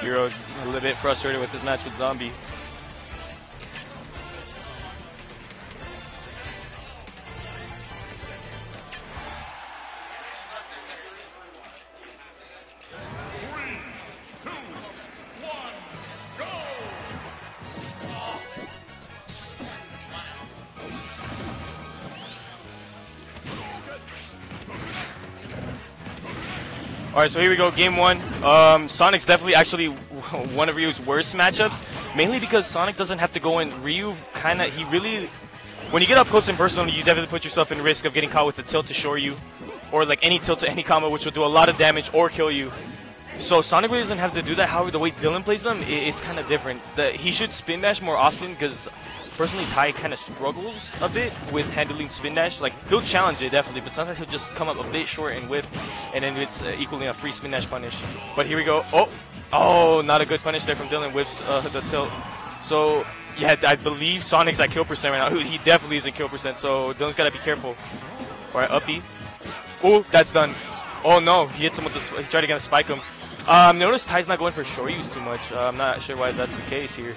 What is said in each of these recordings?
Hero a little bit frustrated with this match with Zombie. All right, so here we go, game one. Um, Sonic's definitely actually one of Ryu's worst matchups, mainly because Sonic doesn't have to go in. Ryu kind of, he really, when you get up close and personal, you definitely put yourself in risk of getting caught with the tilt to Shoryu, or like any tilt to any combo, which will do a lot of damage or kill you. So Sonic really doesn't have to do that. However, the way Dylan plays them, it, it's kind of different. The, he should spin dash more often because personally Ty kind of struggles a bit with handling spin dash. Like he'll challenge it definitely, but sometimes he'll just come up a bit short and whip, and then it's uh, equally a free spin dash punish. But here we go. Oh, oh, not a good punish there from Dylan. Whiffs uh, the tilt. So yeah, I believe Sonic's at kill percent right now. He definitely is in kill percent. So Dylan's gotta be careful. All right, uppy. Oh, that's done. Oh no, he hits him with the. He tried to get a spike him. Um, notice Ty's not going for Shoryu's too much. Uh, I'm not sure why that's the case here.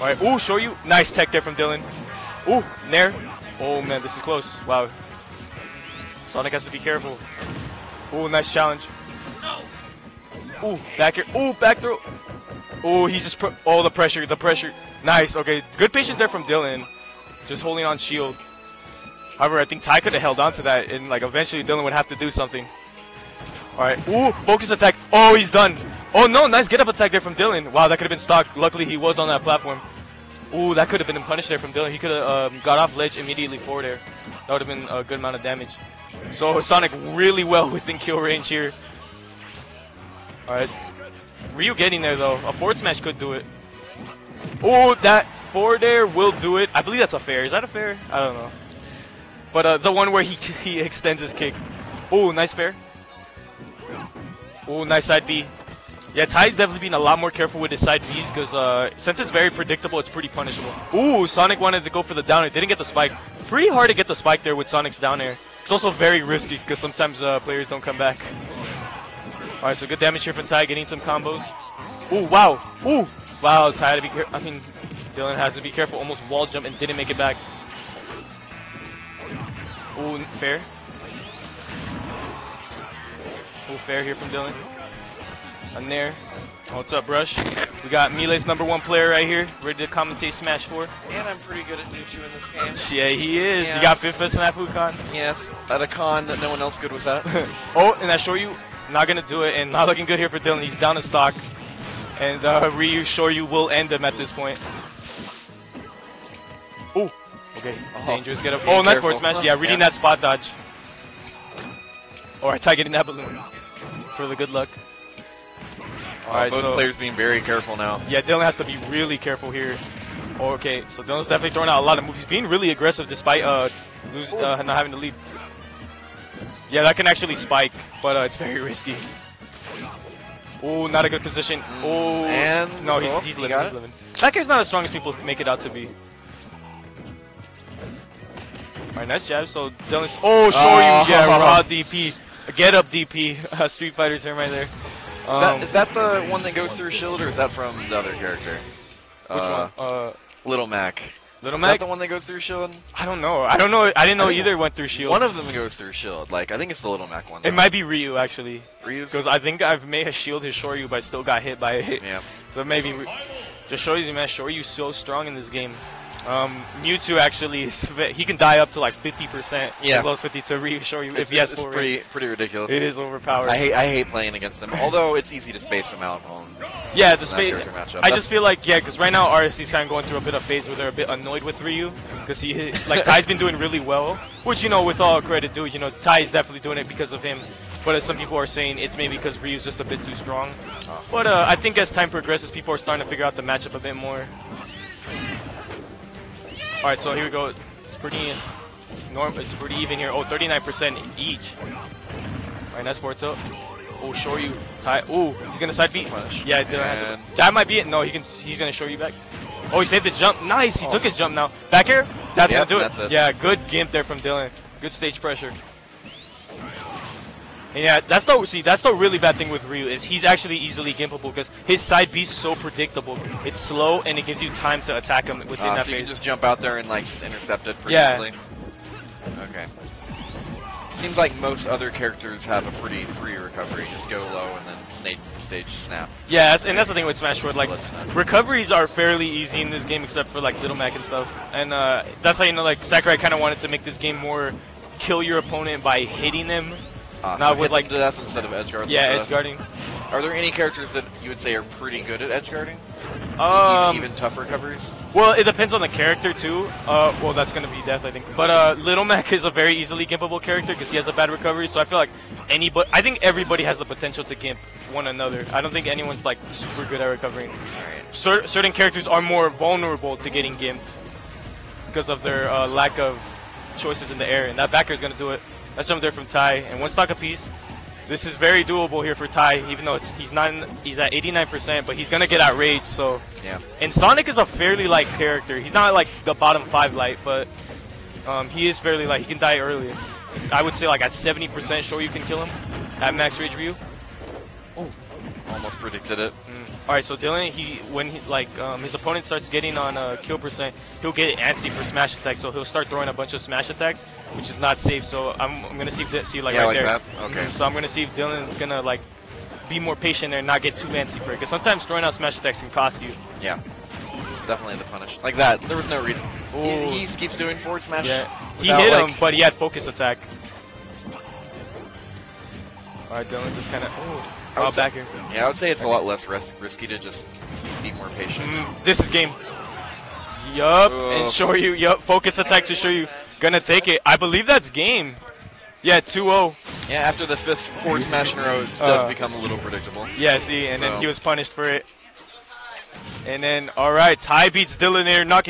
All right, ooh, Shoryu. Nice tech there from Dylan. Ooh, Nair. Oh man, this is close. Wow. Sonic has to be careful. Ooh, nice challenge. Ooh, back here. Ooh, back throw. Ooh, he's just. Oh, the pressure, the pressure. Nice. Okay, good patience there from Dylan. Just holding on shield. However, I think Ty could have held on to that, and like eventually Dylan would have to do something. All right. Ooh, focus attack. Oh, he's done. Oh no, nice get up attack there from Dylan. Wow, that could have been stock. Luckily, he was on that platform. Ooh, that could have been a punish there from Dylan. He could have um, got off ledge immediately forward there. That would have been a good amount of damage. So Sonic really well within kill range here. All right. Ryu getting there though. A forward smash could do it. Oh, that forward there will do it. I believe that's a fair. Is that a fair? I don't know. But uh, the one where he he extends his kick. Oh, nice fair. Oh, nice side B. Yeah, Ty's definitely being a lot more careful with his side Bs because uh, since it's very predictable, it's pretty punishable. Ooh, Sonic wanted to go for the down air. Didn't get the spike. Pretty hard to get the spike there with Sonic's down air. It's also very risky because sometimes uh, players don't come back. All right, so good damage here from Ty, getting some combos. Ooh, wow. Ooh, wow, had to be careful. I mean, Dylan has to be careful. Almost wall jump and didn't make it back. Ooh, fair. Ooh, fair here from Dylan. On there. What's up, Rush? We got Melee's number one player right here, ready to commentate Smash 4. And I'm pretty good at Nuchu in this game. Yeah, he is. Yeah. You got fifth at Snapukon. Yes, at a con that no one else good with that. oh, and I Shoryu, not gonna do it, and not looking good here for Dylan. He's down to stock, and uh, Ryu Shoryu will end him at this point. Ooh, okay, Oh, dangerous get up. Oh, nice forward smash. Yeah, reading Yeah. that spot dodge. All right, Ty getting that balloon for the good luck. All right, both so players being very careful now. yeah, Dylan has to be really careful here. Okay, so Dylan's definitely throwing out a lot of moves. He's being really aggressive despite uh, lose, uh not having the lead. Yeah, that can actually spike, but uh, it's very risky. Oh, not a good position. Oh, And- no, he's, oh, he's living. He's living. That guy's not as strong as people make it out to be. All right, nice jab. So Dylan's. Oh, sure Oh. you. Yeah, raw DP. Get up DP. Uh, Street Fighter term right there. Is, Um, that, is that the one that goes through shield, or is that from the other character? which uh, one? Uh, Little Mac. Little Is Mac. that the one that goes through shield? I don't know. I don't know. I didn't know I either went through Shield. One of them goes through shield. Like I think it's the Little Mac one. it might be Ryu actually, Ryu. because I think I've made a shield his Shoryu, but I still got hit by it. Yeah. So maybe just shows you, man. Shoryu's so strong in this game. Um, Mewtwo actually, is, he can die up to like 50%. Yeah. Close 50 to Ryu Shoryu It's, if he has it's, it's pretty range. pretty ridiculous. It is overpowered. I hate I hate playing against them. Although it's easy to space them out on. Yeah, the space. I just feel like yeah, because right now RSC's kind of going through a bit of phase where they're a bit annoyed with Ryu, because he like Ty's been doing really well, which you know with all credit due, you know Ty's definitely doing it because of him. But as some people are saying, it's maybe because Ryu's just a bit too strong. But uh, I think as time progresses, people are starting to figure out the matchup a bit more. All right, so here we go. It's pretty norm. It's pretty even here. Oh, 39% each. All right, nice forward tilt. Oh, Shoryu. Ty. Oh, he's gonna side beat. Yeah, Dylan has That might be it. No, he can. He's gonna Shoryu back. Oh, he saved his jump. Nice. He Oh. took his jump now. Back here, That's Yep, gonna do it. it. Yeah, good gimp there from Dylan. Good stage pressure. And yeah, that's the see. That's the really bad thing with Ryu is he's actually easily gimpable because his side B's so predictable. It's slow and it gives you time to attack him within Uh, that so you can just jump out there and like just intercept it pretty Yeah. easily. Okay. Seems like most other characters have a pretty free recovery. Just go low and then stage, stage snap. Yeah, that's, and that's the thing with Smash Bros. Like recoveries are fairly easy in this game, except for like Little Mac and stuff. And uh, that's how you know like Sakurai kind of wanted to make this game more kill your opponent by hitting them. Uh, Not so with, like- them to death instead of edge guarding. Yeah, edge guarding. Are there any characters that you would say are pretty good at edge guarding? Um, even, even tough recoveries? Well, it depends on the character too. Uh, well, that's gonna be Death, I think. But uh, Little Mac is a very easily gimpable character because he has a bad recovery. So I feel like anybody, I think everybody has the potential to gimp one another. I don't think anyone's like super good at recovering. Alright. Cer- certain characters are more vulnerable to getting gimped because of their uh, lack of choices in the air, and that backer is gonna do it. That's jump there from Ty, and one stock apiece. This is very doable here for Ty, even though it's he's not in, he's at 89%, but he's gonna get outraged. So. Yeah. And Sonic is a fairly light character. He's not like the bottom five light, but um, he is fairly light. He can die early. I would say like at 70% Shoryu can kill him at max rage Ryu. Oh, almost predicted it. All right, so Dylan, he when he like um, his opponent starts getting on uh, kill percent, he'll get antsy for smash attacks. So he'll start throwing a bunch of smash attacks, which is not safe. So I'm, I'm gonna see if see like Yeah, right like there. that? Okay. Mhm, So I'm gonna see if Dylan's gonna like be more patient there and not get too antsy for it. Because sometimes throwing out smash attacks can cost you. Yeah. Definitely the punish. Like that. There was no reason. He, he keeps doing forward smash. Yeah, he hit like- him, but he had focus attack. All right, Dylan just kind of I would oh, back here. Yeah, I would say it's a lot less ris- risky to just be more patient. Mm, this is game. Yup, and Shoryu. Yup, focus attack to Shoryu. Gonna take it. I believe that's game. Yeah, 2-0. Yeah, after the fifth forward smash in a row, it does Uh, become a little predictable. Yeah, see, and then he was punished for it. And then, all right, Ty beats Dylan there, knocking.